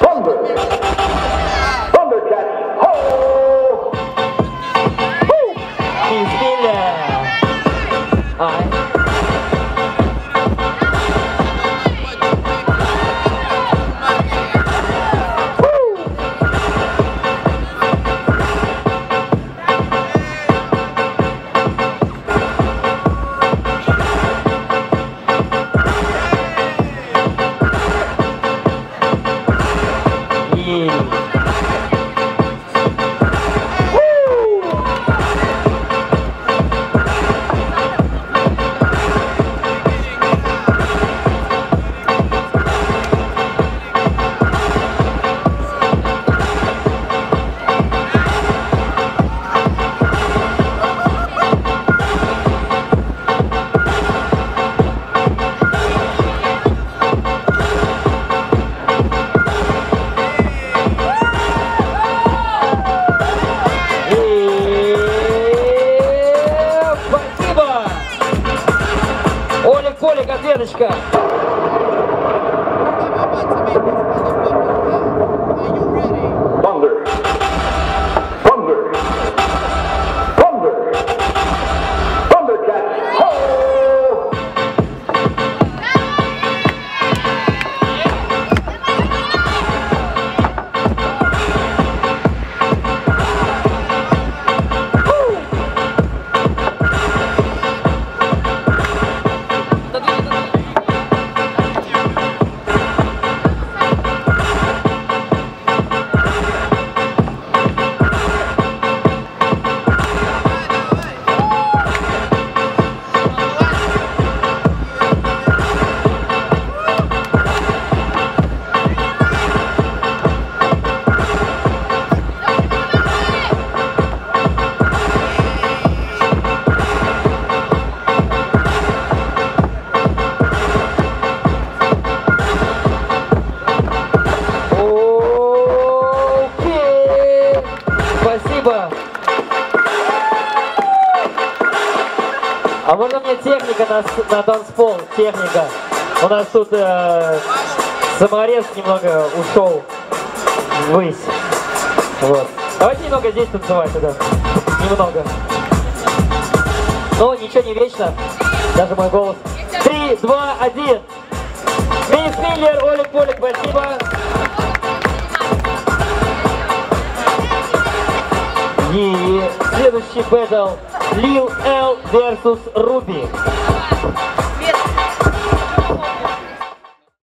Thunder. Futuro. Полик, Спасибо. А можно мне техника на, на танцпол? Техника. У нас тут э, саморез немного ушел ввысь. Вот. Давайте немного здесь танцевать тогда. Немного. Но ничего не вечно. Даже мой голос. Три, два, один. Мисс Миллер, Олег Полик, спасибо. следующий бэтл Лил Эл versus Руби.